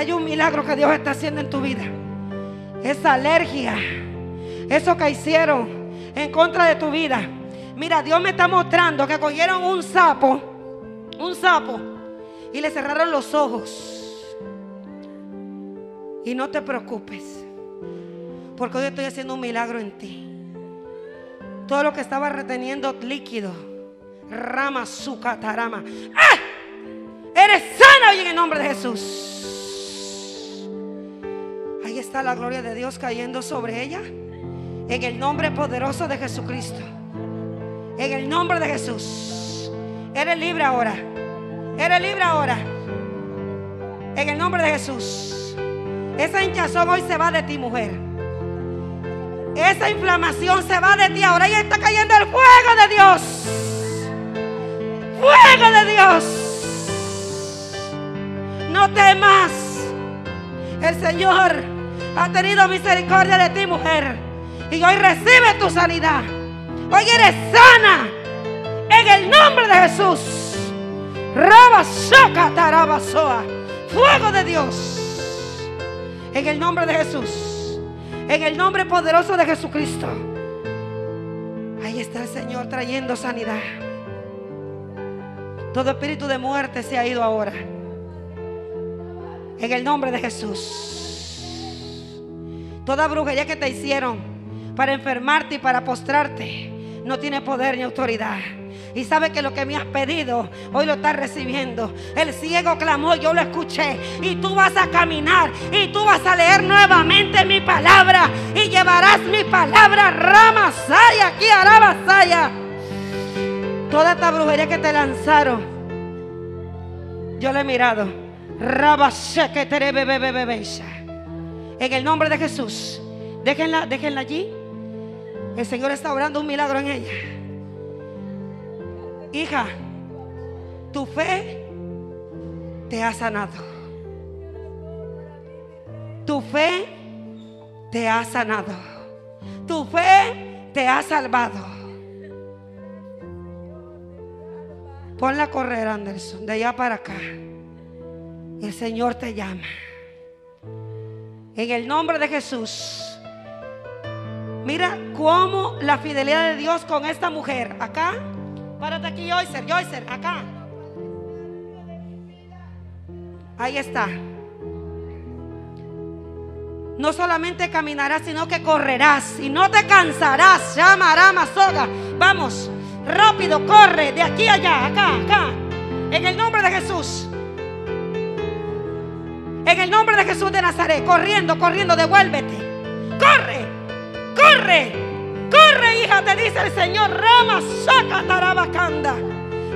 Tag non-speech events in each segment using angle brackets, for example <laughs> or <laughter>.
Hay un milagro que Dios está haciendo en tu vida. Esa alergia, eso que hicieron en contra de tu vida. Mira, Dios me está mostrando que cogieron un sapo, un sapo, y le cerraron los ojos. Y no te preocupes, porque hoy estoy haciendo un milagro en ti. Todo lo que estaba reteniendo líquido, rama, sucatarama. ¡Ah! Eres sana hoy en el nombre de Jesús. Está la gloria de Dios cayendo sobre ella. En el nombre poderoso de Jesucristo. En el nombre de Jesús. Eres libre ahora. Eres libre ahora. En el nombre de Jesús. Esa hinchazón hoy se va de ti, mujer. Esa inflamación se va de ti. Ahora ya está cayendo el fuego de Dios. Fuego de Dios. No temas. El Señor ha tenido misericordia de ti, mujer. Y hoy recibe tu sanidad. Hoy eres sana. En el nombre de Jesús. Fuego de Dios. En el nombre de Jesús. En el nombre poderoso de Jesucristo. Ahí está el Señor trayendo sanidad. Todo espíritu de muerte se ha ido ahora. En el nombre de Jesús. Toda brujería que te hicieron para enfermarte y para postrarte no tiene poder ni autoridad. Y sabe que lo que me has pedido, hoy lo estás recibiendo. El ciego clamó, yo lo escuché. Y tú vas a caminar y tú vas a leer nuevamente mi palabra. Y llevarás mi palabra, Ramasaya, aquí Arabasaya. Toda esta brujería que te lanzaron, yo la he mirado. Rabashe que En el nombre de Jesús, déjenla, déjenla allí. El Señor está obrando un milagro en ella. Hija, tu fe te ha sanado. Tu fe te ha sanado. Tu fe te ha salvado. Ponla a correr, Anderson, de allá para acá. El Señor te llama. En el nombre de Jesús. Mira cómo la fidelidad de Dios con esta mujer. Acá. Párate aquí, Joycer. Joycer, acá. Ahí está. No solamente caminarás, sino que correrás. Y no te cansarás. Llamará Mazoga. Vamos. Rápido, corre. De aquí a allá. Acá, acá. En el nombre de Jesús. En el nombre de Jesús de Nazaret. Corriendo, corriendo. Devuélvete. Corre. Corre. Corre, hija, te dice el Señor. Rama, saca, tarabacanda.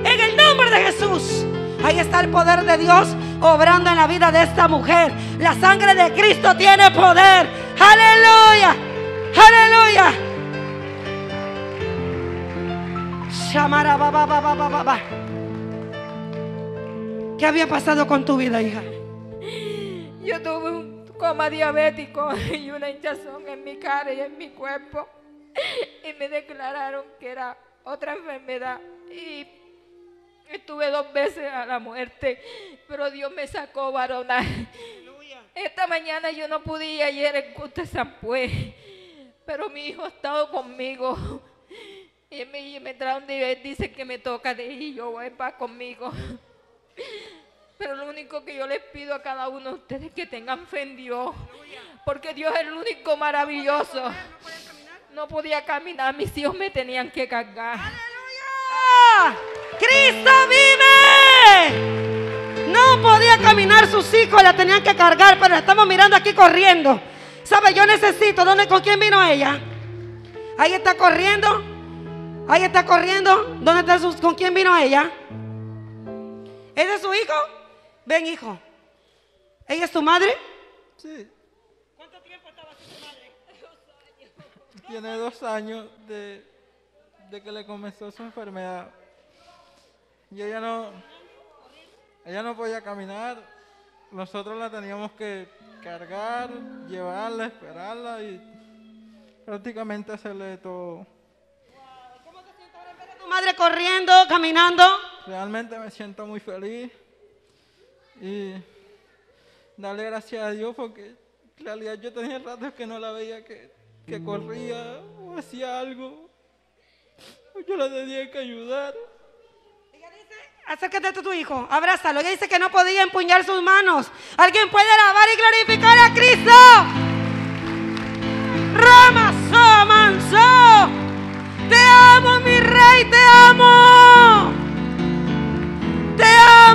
En el nombre de Jesús. Ahí está el poder de Dios obrando en la vida de esta mujer. La sangre de Cristo tiene poder. Aleluya. Aleluya. ¿Qué había pasado con tu vida, hija? Yo tuve un coma diabético <laughs> y una hinchazón en mi cara y en mi cuerpo. Y me declararon que era otra enfermedad. Y estuve dos veces a la muerte. Pero Dios me sacó varona. Esta mañana yo no pude ir ayer en Custa San Pues. Pero mi hijo ha estado conmigo. Y él me, me trae un día y dice que me toca de ir. y Yo voy para conmigo. Pero lo único que yo les pido a cada uno de ustedes es que tengan fe en Dios. Porque Dios es el único maravilloso. No podía caminar, mis hijos me tenían que cargar. ¡Aleluya! ¡Cristo vive! No podía caminar sus hijos, la tenían que cargar, pero la estamos mirando aquí corriendo. ¿Sabe? Yo necesito, ¿dónde, ¿con quién vino ella? Ahí está corriendo. Ahí está corriendo. ¿Dónde está su, con quién vino ella? ¿Es su hijo? Ven, hijo. ¿Ella es tu madre? Sí, ¿Cuánto tiempo estaba aquí tu madre? <laughs> tiene dos años de, de que le comenzó su enfermedad. Y ella no, ella no podía caminar. Nosotros la teníamos que cargar, llevarla, esperarla y prácticamente hacerle todo. ¿Cómo te sientes ahora en vez de tu madre corriendo, caminando? Realmente me siento muy feliz y darle gracias a Dios porque en realidad yo tenía ratos que no la veía que, que corría o hacía algo. Yo la tenía que ayudar. Acércate a tu hijo, abrázalo. Ella dice que no podía empuñar sus manos. Alguien puede alabar y glorificar a Cristo. Ramazo, manso. Te amo, mi rey, te amo.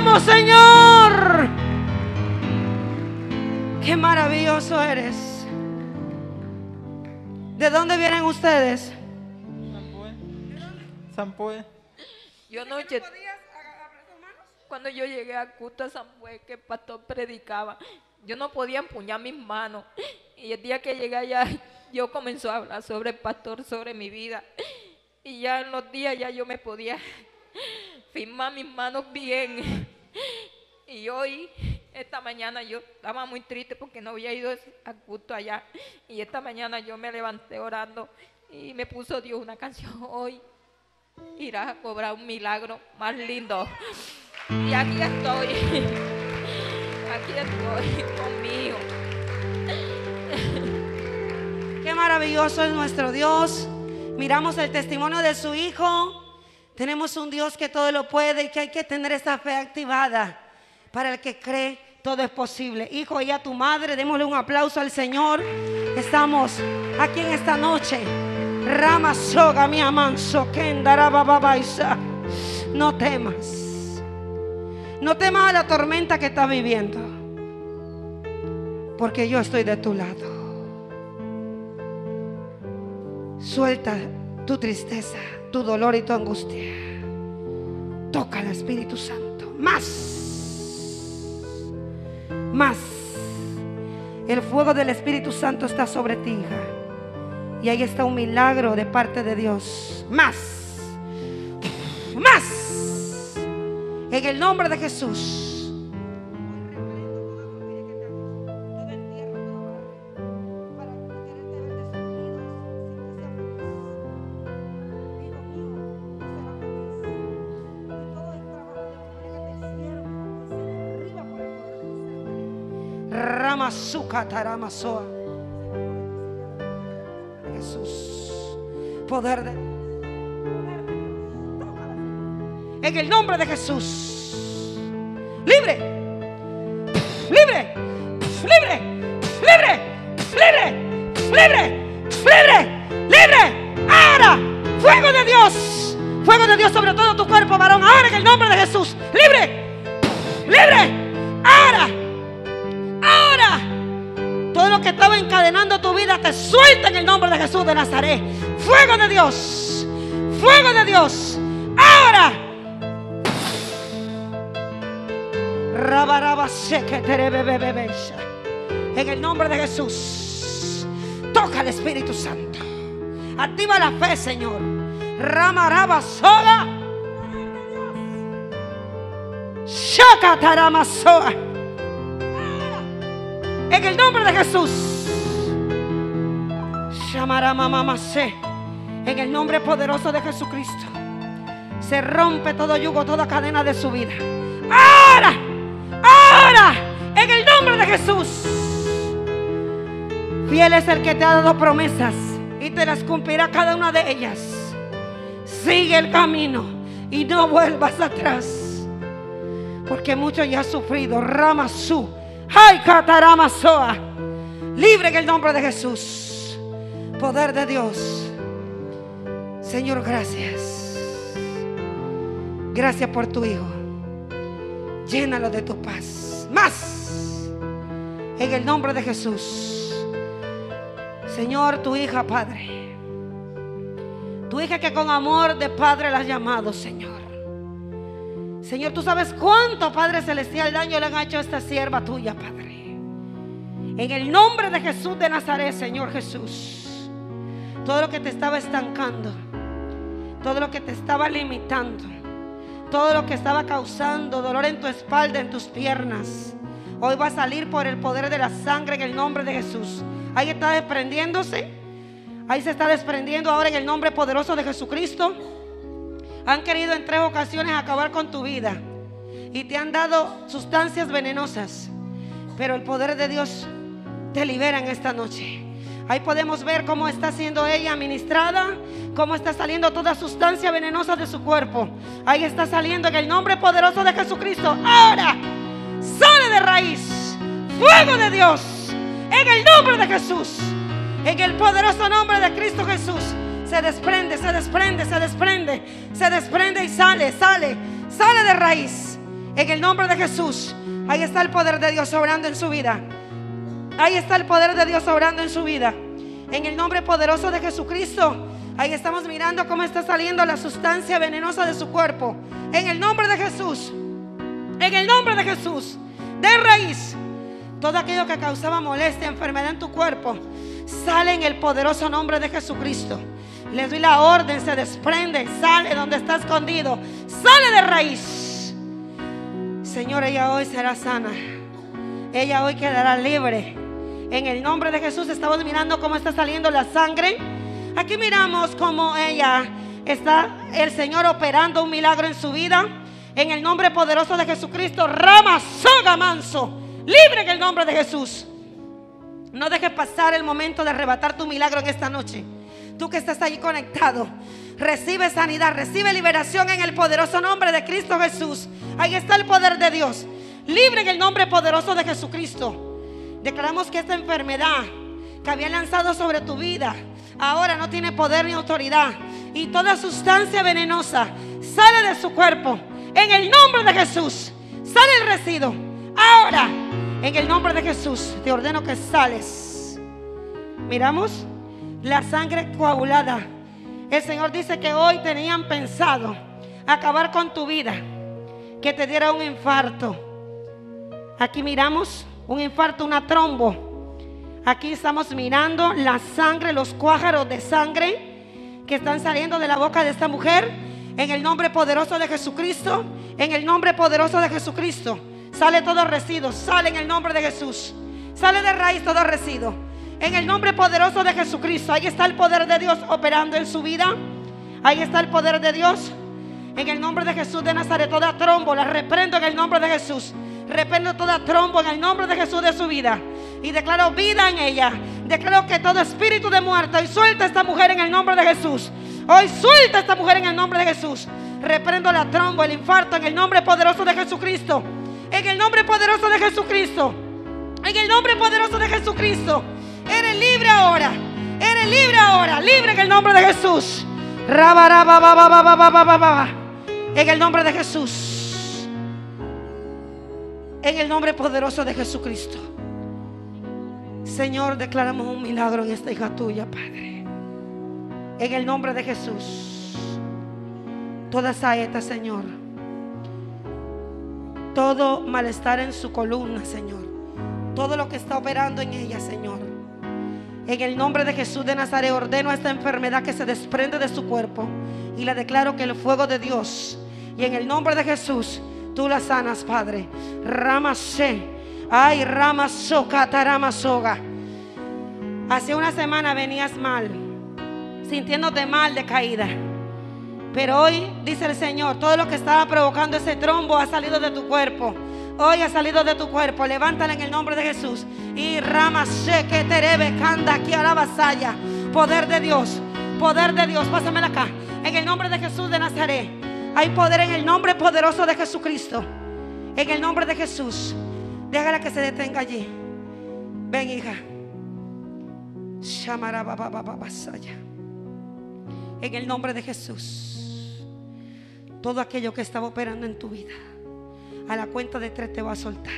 Amo, Señor. Qué maravilloso eres. ¿De dónde vienen ustedes? Zampoé. Yo anoche, cuando yo llegué a Cuta San Juan, que el pastor predicaba, yo no podía empuñar mis manos. Y el día que llegué allá, <laughs> yo comenzó a hablar sobre el pastor, sobre mi vida. Y ya en los días ya yo me podía <laughs> firmar mis manos bien. Y hoy, esta mañana, yo estaba muy triste porque no había ido a culto allá. Y esta mañana yo me levanté orando y me puso Dios una canción <laughs> hoy. Irás a cobrar un milagro más lindo. Y aquí estoy. <laughs> Aquí estoy conmigo. <laughs> Qué maravilloso es nuestro Dios. Miramos el testimonio de su Hijo. Tenemos un Dios que todo lo puede y que hay que tener esa fe activada. Para el que cree, todo es posible. Hijo y a tu madre, démosle un aplauso al Señor. Estamos aquí en esta noche. Rama soga mi amanso. No temas. No temas a la tormenta que estás viviendo. Porque yo estoy de tu lado. Suelta tu tristeza, tu dolor y tu angustia. Toca al Espíritu Santo. Más. Más. El fuego del Espíritu Santo está sobre ti, hija. Y ahí está un milagro de parte de Dios. Más. Más. En el nombre de Jesús. Jesús. Poder de. En el nombre de Jesús. Libre. Libre. Libre. Libre. Libre. Libre. Libre. Libre. Ahora. Fuego de Dios. Fuego de Dios sobre todo tu cuerpo, varón. Ahora en el nombre de Jesús. Libre. Libre. Ahora. Que estaba encadenando tu vida te suelta en el nombre de Jesús de Nazaret. Fuego de Dios. Fuego de Dios. Ahora. En el nombre de Jesús. Toca al Espíritu Santo. Activa la fe, Señor. Ramarabasoga. Shakataramasoa. En el nombre de Jesús. Shamaramamamase. En el nombre poderoso de Jesucristo. Se rompe todo yugo, toda cadena de su vida. Ahora. Ahora. En el nombre de Jesús. Fiel es el que te ha dado promesas y te las cumplirá cada una de ellas. Sigue el camino y no vuelvas atrás. Porque mucho ya has sufrido. Ramasú. Ay, Cataramasoa. Libre en el nombre de Jesús. Poder de Dios. Señor, gracias. Gracias por tu Hijo. Llénalo de tu paz. Más. En el nombre de Jesús. Señor, tu hija, Padre. Tu hija que con amor de Padre la has llamado, Señor. Señor, tú sabes cuánto, Padre Celestial, daño le han hecho a esta sierva tuya, Padre. En el nombre de Jesús de Nazaret, Señor Jesús. Todo lo que te estaba estancando, todo lo que te estaba limitando, todo lo que estaba causando dolor en tu espalda, en tus piernas, hoy va a salir por el poder de la sangre en el nombre de Jesús. Ahí está desprendiéndose. Ahí se está desprendiendo ahora en el nombre poderoso de Jesucristo. Han querido en tres ocasiones acabar con tu vida y te han dado sustancias venenosas. Pero el poder de Dios te libera en esta noche. Ahí podemos ver cómo está siendo ella ministrada, cómo está saliendo toda sustancia venenosa de su cuerpo. Ahí está saliendo en el nombre poderoso de Jesucristo. Ahora sale de raíz. Fuego de Dios. En el nombre de Jesús. En el poderoso nombre de Cristo Jesús. Se desprende, se desprende, se desprende. Se desprende y sale, sale. Sale de raíz. En el nombre de Jesús. Ahí está el poder de Dios obrando en su vida. Ahí está el poder de Dios obrando en su vida. En el nombre poderoso de Jesucristo. Ahí estamos mirando cómo está saliendo la sustancia venenosa de su cuerpo. En el nombre de Jesús. En el nombre de Jesús. De raíz. Todo aquello que causaba molestia, enfermedad en tu cuerpo. Sale en el poderoso nombre de Jesucristo. Les doy la orden, se desprende, sale donde está escondido. Sale de raíz. Señor, ella hoy será sana. Ella hoy quedará libre. En el nombre de Jesús estamos mirando cómo está saliendo la sangre. Aquí miramos cómo ella está, el Señor operando un milagro en su vida. En el nombre poderoso de Jesucristo, Rama Soga Manso. Libre en el nombre de Jesús. No dejes pasar el momento de arrebatar tu milagro en esta noche. Tú que estás allí conectado, recibe sanidad, recibe liberación en el poderoso nombre de Cristo Jesús. Ahí está el poder de Dios. Libre en el nombre poderoso de Jesucristo. Declaramos que esta enfermedad que había lanzado sobre tu vida ahora no tiene poder ni autoridad. Y toda sustancia venenosa sale de su cuerpo. En el nombre de Jesús. Sale el residuo. Ahora, en el nombre de Jesús, te ordeno que sales. Miramos la sangre coagulada. El Señor dice que hoy tenían pensado acabar con tu vida. Que te diera un infarto. Aquí miramos un infarto, una trombo. Aquí estamos mirando la sangre, los cuájaros de sangre que están saliendo de la boca de esta mujer. En el nombre poderoso de Jesucristo. En el nombre poderoso de Jesucristo. Sale todo residuo. Sale en el nombre de Jesús. Sale de raíz todo residuo. En el nombre poderoso de Jesucristo. Ahí está el poder de Dios operando en su vida. Ahí está el poder de Dios. En el nombre de Jesús de Nazaret. Toda trombo la reprendo en el nombre de Jesús. Reprendo toda trombo en el nombre de Jesús de su vida. Y declaro vida en ella. Declaro que todo espíritu de muerte. Hoy suelta a esta mujer en el nombre de Jesús. Hoy suelta a esta mujer en el nombre de Jesús. Reprendo la trombo, el infarto en el nombre poderoso de Jesucristo. En el nombre poderoso de Jesucristo. En el nombre poderoso de Jesucristo. Libre ahora. Eres libre ahora. Libre en el nombre de Jesús. En el nombre de Jesús. En el nombre poderoso de Jesucristo. Señor, declaramos un milagro en esta hija tuya, Padre. En el nombre de Jesús. Toda saeta, Señor. Todo malestar en su columna, Señor. Todo lo que está operando en ella, Señor. En el nombre de Jesús de Nazaret ordeno a esta enfermedad que se desprende de su cuerpo y le declaro que el fuego de Dios y en el nombre de Jesús Tú la sanas, Padre. Ramase. Ay, Ramaso, soga. Hace una semana venías mal, sintiéndote mal de caída. Pero hoy, dice el Señor, todo lo que estaba provocando ese trombo ha salido de tu cuerpo. Hoy ha salido de tu cuerpo. Levántala en el nombre de Jesús. Y Ramase, que terebe, canda aquí a la. Poder de Dios. Poder de Dios. Pásamela acá. En el nombre de Jesús de Nazaret. Hay poder en el nombre poderoso de Jesucristo. En el nombre de Jesús. Déjala que se detenga allí. Ven, hija. En el nombre de Jesús. Todo aquello que estaba operando en tu vida. A la cuenta de tres te va a soltar.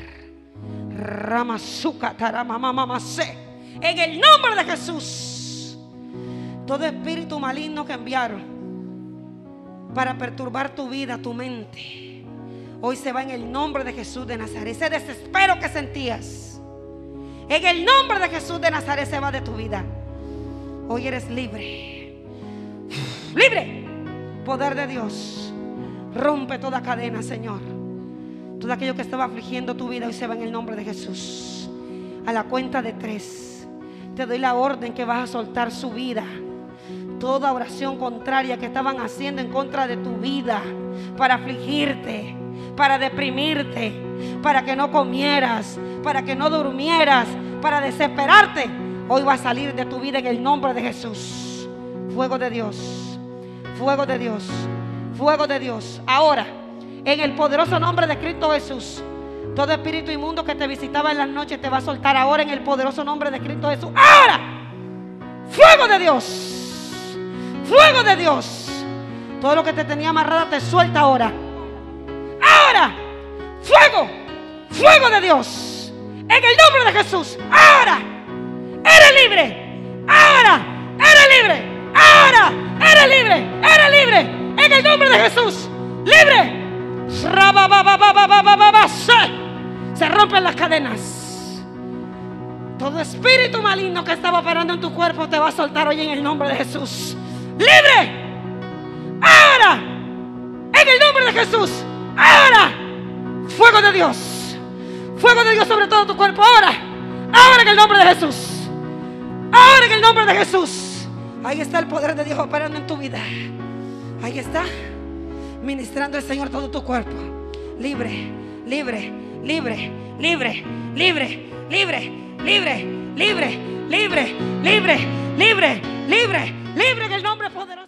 Ramazuka En el nombre de Jesús. Todo espíritu maligno que enviaron para perturbar tu vida, tu mente. Hoy se va en el nombre de Jesús de Nazaret. Ese desespero que sentías. En el nombre de Jesús de Nazaret se va de tu vida. Hoy eres libre. Libre. Poder de Dios. Rompe toda cadena, Señor. Todo aquello que estaba afligiendo tu vida hoy se va en el nombre de Jesús. A la cuenta de tres. Te doy la orden que vas a soltar su vida toda oración contraria que estaban haciendo en contra de tu vida, para afligirte, para deprimirte, para que no comieras, para que no durmieras, para desesperarte. Hoy va a salir de tu vida en el nombre de Jesús. Fuego de Dios, fuego de Dios, fuego de Dios. Ahora, en el poderoso nombre de Cristo Jesús. Todo espíritu inmundo que te visitaba en las noches te va a soltar ahora en el poderoso nombre de Cristo Jesús. Ahora. Fuego de Dios. Fuego de Dios. Todo lo que te tenía amarrada te suelta ahora. Ahora. Fuego. Fuego de Dios. En el nombre de Jesús. Ahora. Eres libre. Ahora. Eres libre. Ahora. Eres libre. Eres libre. En el nombre de Jesús. Libre. Se rompen las cadenas. Todo espíritu maligno que estaba operando en tu cuerpo te va a soltar hoy en el nombre de Jesús. Libre. Ahora. En el nombre de Jesús. Ahora. Fuego de Dios. Fuego de Dios sobre todo tu cuerpo. Ahora. Ahora en el nombre de Jesús. Ahora en el nombre de Jesús. Ahí está el poder de Dios operando en tu vida. Ahí está ministrando el Señor todo tu cuerpo. Libre, libre, libre, libre, libre, libre, libre, libre, libre, libre, libre, libre, libre en el nombre poderoso.